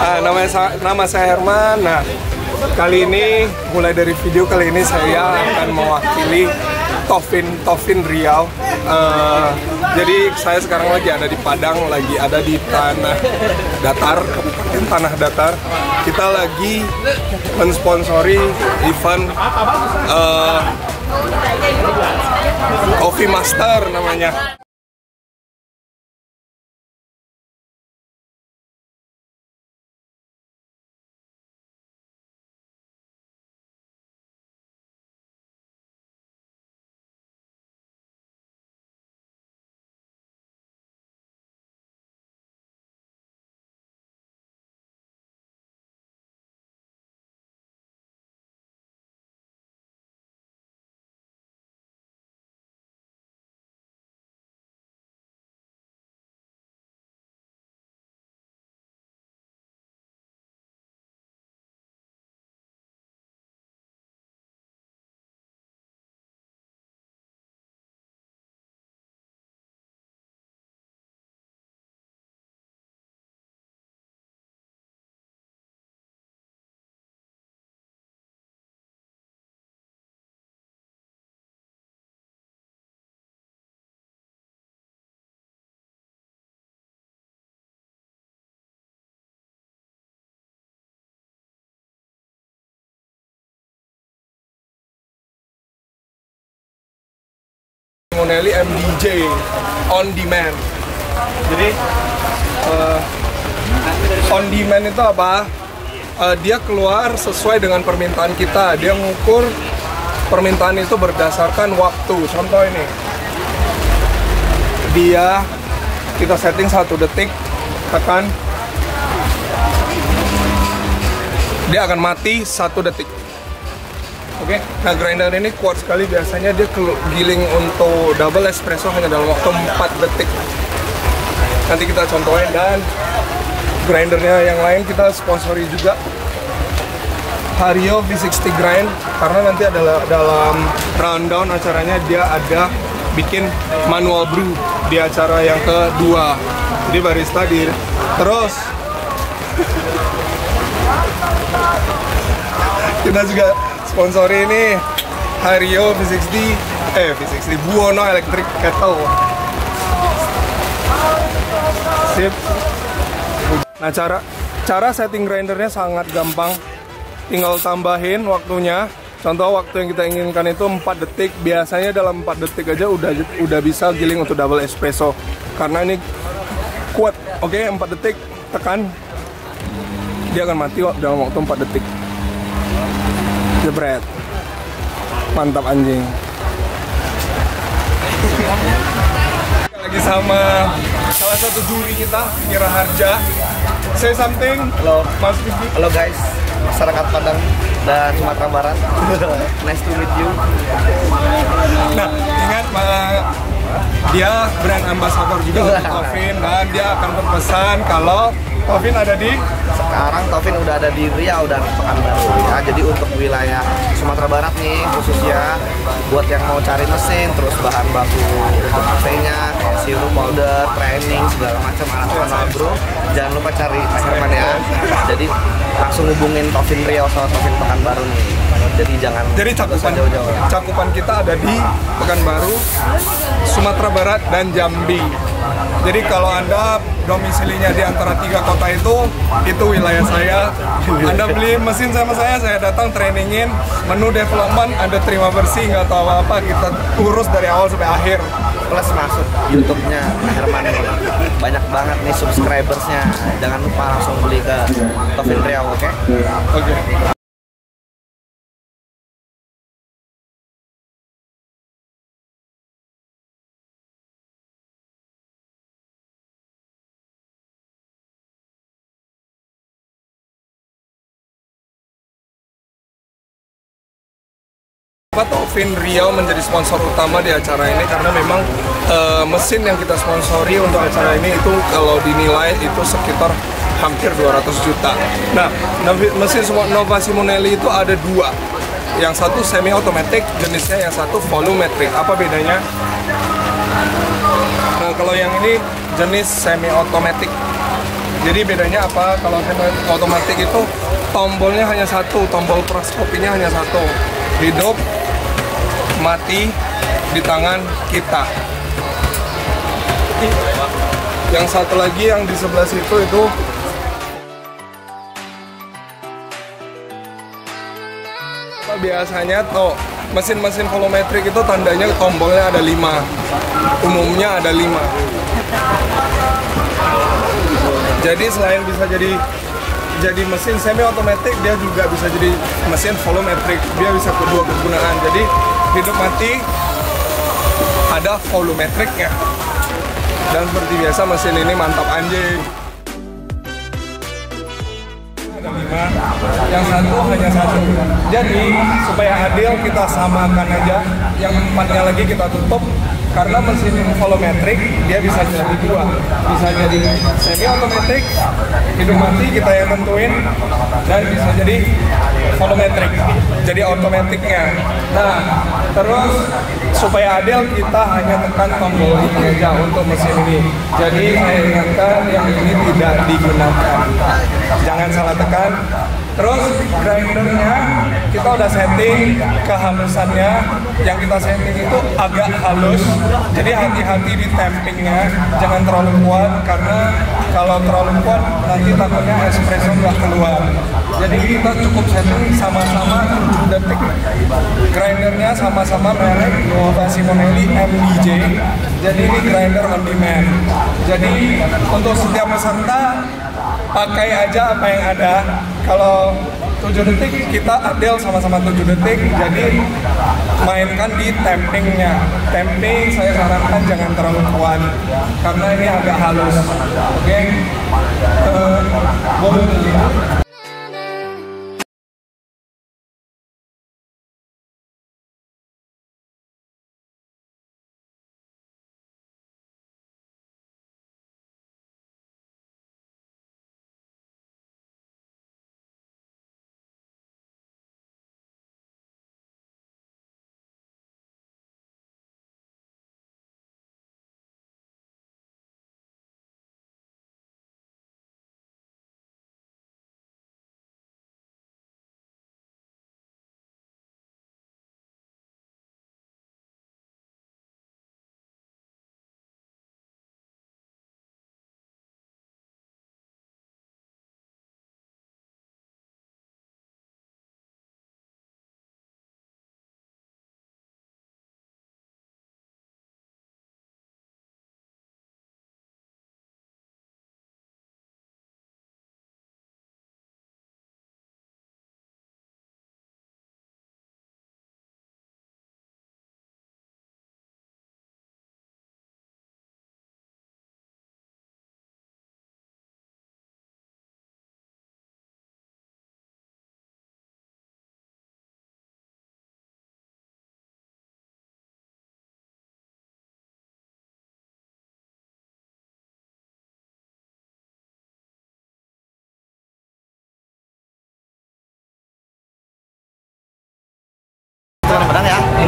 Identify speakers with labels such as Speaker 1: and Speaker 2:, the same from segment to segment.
Speaker 1: Ah, nama saya nama saya Herman. Nah, kali ini mulai dari video kali ini saya akan mewakili Tovin Tovin Riau. Eh, jadi saya sekarang lagi ada di Padang, lagi ada di tanah datar, kabupaten tanah datar. Kita lagi mensponsori event eh, Coffee Master namanya. Monelli MDJ on demand. Jadi eh, on demand itu apa? Eh, dia keluar sesuai dengan permintaan kita. Dia mengukur permintaan itu berdasarkan waktu. Contoh ini, dia kita setting satu detik, tekan, dia akan mati satu detik. Oke, nah grinder ini kuat sekali. Biasanya dia giling untuk double espresso hanya dalam waktu 4 detik. Nanti kita contohin. Dan grindernya yang lain kita sponsori juga. Hario V60 Grind. Karena nanti adalah dalam rundown acaranya dia ada bikin manual brew di acara yang kedua. Jadi barista di terus. Kita juga sponsori ini Hario V60 eh V60 Buono Electric Kettle. Sip. Nah cara cara setting grindernya sangat gampang. Tinggal tambahin waktunya. Contoh waktu yang kita inginkan itu 4 detik. Biasanya dalam 4 detik aja udah udah bisa giling untuk double espresso. Karena ini kuat. Oke 4 detik. Tekan. Dia akan mati dalam waktu 4 detik jebret mantap anjing lagi sama salah satu juri kita Mira Harja say something
Speaker 2: Halo.
Speaker 1: Mas Vicky
Speaker 2: Halo guys, masyarakat Padang dan Sumatera Barat. nice to meet you.
Speaker 1: nah ingat Pak, dia brand ambassador juga untuk Tovin dan dia akan berpesan kalau Tovin ada di
Speaker 2: Sekarang Taufin udah ada di Riau dan Pekanbaru ya. Jadi untuk wilayah Sumatera Barat nih khususnya buat yang mau cari mesin terus bahan baku untuk powder, training segala macam alat manual bro. Jangan lupa cari Herman ya. Jadi langsung hubungin Taufin Riau sama Taufin Pekanbaru nih. Jadi jangan
Speaker 1: jadi cakupan
Speaker 2: jauh-jauh.
Speaker 1: cakupan kita ada di Pekanbaru, Sumatera Barat dan Jambi. Jadi kalau anda domisilinya di antara tiga kota itu, itu wilayah saya. Anda beli mesin sama saya, saya datang trainingin, menu development, Anda terima bersih, nggak tahu apa-apa, kita urus dari awal sampai akhir.
Speaker 2: Plus masuk YouTube-nya Herman. Banyak banget nih subscribersnya. Jangan lupa langsung beli ke Tovin Riau, oke?
Speaker 1: Oke. Kenapa Tovin Riau menjadi sponsor utama di acara ini karena memang eh, mesin yang kita sponsori untuk acara ini itu kalau dinilai itu sekitar hampir 200 juta. Nah, mesin semua Nova Simonelli itu ada dua. Yang satu semi automatic, jenisnya yang satu volumetric. Apa bedanya? Nah, kalau yang ini jenis semi automatic. Jadi bedanya apa? Kalau semi otomatis itu tombolnya hanya satu, tombol cross kopinya hanya satu. Hidup, mati di tangan kita. Yang satu lagi yang di sebelah situ itu biasanya tuh mesin-mesin volumetrik itu tandanya tombolnya ada lima. Umumnya ada lima. Jadi selain bisa jadi jadi mesin semi otomatis dia juga bisa jadi mesin volumetrik dia bisa kedua kegunaan. Jadi hidup mati ada volumetriknya. Dan seperti biasa mesin ini mantap anjing. Ada lima. Yang satu hanya satu. Jadi supaya adil kita samakan aja. Yang empatnya lagi kita tutup karena mesin volumetrik dia bisa jadi dua. Bisa jadi semi otomatis hidup mati kita yang tentuin dan bisa jadi volumetrik jadi otomatiknya nah terus supaya adil kita hanya tekan tombol ini aja untuk mesin ini. Jadi saya ingatkan yang ini tidak digunakan. Jangan salah tekan terus grindernya kita udah setting kehalusannya. Yang kita setting itu agak halus jadi hati-hati di tampingnya. Jangan terlalu kuat karena kalau terlalu kuat nanti takutnya espresso nggak keluar. Jadi kita cukup setting sama-sama 7 detik. Grindernya sama-sama merek Nova Simonelli MDJ jadi ini grinder on demand. Jadi untuk setiap peserta pakai aja apa yang ada kalau 7 detik kita adil sama-sama 7 detik jadi mainkan di tampingnya tamping saya sarankan jangan terlalu kuat karena ini agak halus. Oke? Okay? uh,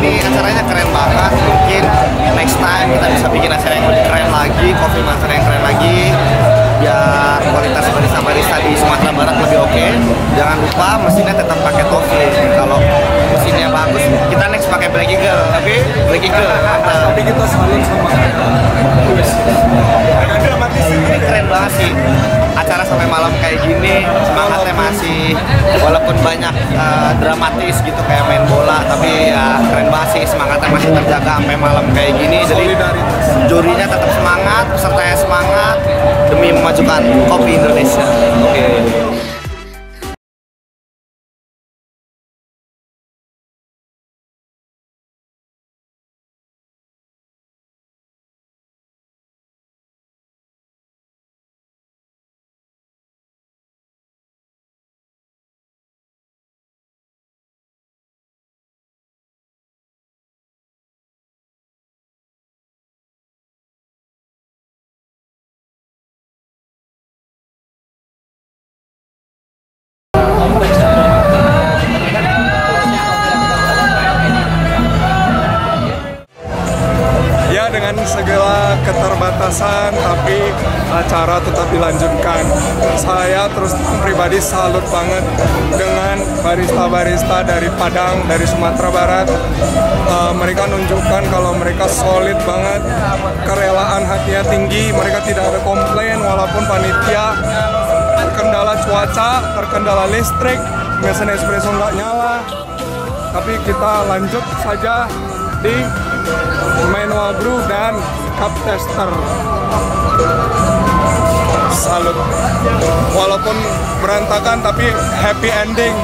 Speaker 2: ini acaranya keren banget mungkin next time kita bisa bikin acara yang lebih keren lagi coffee master yang keren lagi biar kualitas barista-barista di Sumatera Barat lebih oke. Jangan lupa mesinnya tetap pakai toffee kalau mesinnya bagus kita next pakai black eagle oke? Black eagle
Speaker 1: tapi kita sama
Speaker 2: semangatnya masih walaupun banyak uh, dramatis gitu kayak main bola tapi ya keren banget sih semangatnya masih terjaga sampai malam kayak gini. Jadi jurinya tetap semangat pesertanya semangat demi memajukan kopi Indonesia. Oke.
Speaker 1: dengan keterbatasan tapi acara tetap dilanjutkan. Saya terus pribadi salut banget dengan barista-barista dari Padang, dari Sumatera Barat. Uh, mereka nunjukkan kalau mereka solid banget, kerelaan hatinya tinggi, mereka tidak ada komplain walaupun panitia terkendala cuaca, terkendala listrik, mesin espresso nggak nyala. Tapi kita lanjut saja di manual brew dan cup tester. Salut. Walaupun berantakan tapi happy ending.